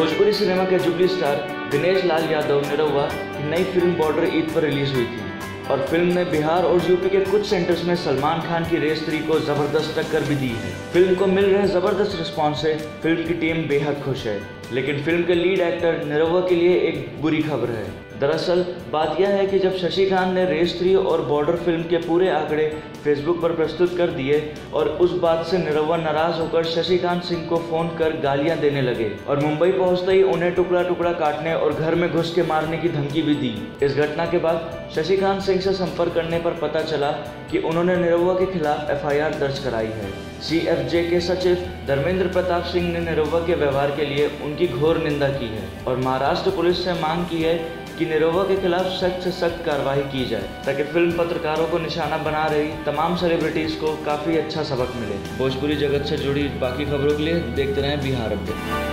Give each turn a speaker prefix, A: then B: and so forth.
A: Cinema के jubilee star Dinesh Lal Yadav Nirahua की नई फ़िल्म बॉर्डर ईद पर रिलीज़ हुई थी और फ़िल्म ने बिहार और यूपी के कुछ सेंटर्स में सलमान खान की रेस थ्री को ज़बरदस्त टक्कर भी दी है। फ़िल्म को मिल रहे ज़बरदस्त रिस्पॉन्स से फ़िल्म की टीम बेहद खुश है। लेकिन फ़िल्म के लीड एक्टर निरहुआ के लिए एक बुरी खबर है। दरअसल, बात यह है कि जब शशिकांत ने रेस थ्री और बॉर्डर फ़िल्म के पूरे आंकड़े फेसबुक पर प्रस्तुत कर दिए और उस बात से निरहुआ नाराज़ होकर शशिकांत सिंह को फ़ोन कर गालियाँ देने लगे और मुंबई पहुँचते ही उन्हें टुकड़ा टुकड़ा काटने और घर में घुस के मारने की धमकी भी दी। इस घटना के बाद शशिकांत सिंह से संपर्क करने पर पता चला कि उन्होंने निरहुआ के खिलाफ एफआईआर दर्ज कराई है। सीएफजे के सचिव धर्मेंद्र प्रताप सिंह ने निरहुआ के व्यवहार के लिए उनकी घोर निंदा की है और महाराष्ट्र पुलिस से मांग की है कि निरोवा के खिलाफ सख्त से सख्त कार्रवाई की जाए, ताकि फ़िल्म पत्रकारों को निशाना बना रही तमाम सेलिब्रिटीज को काफ़ी अच्छा सबक मिले। भोजपुरी जगत से जुड़ी बाकी खबरों के लिए देखते रहें बिहार अपडेट।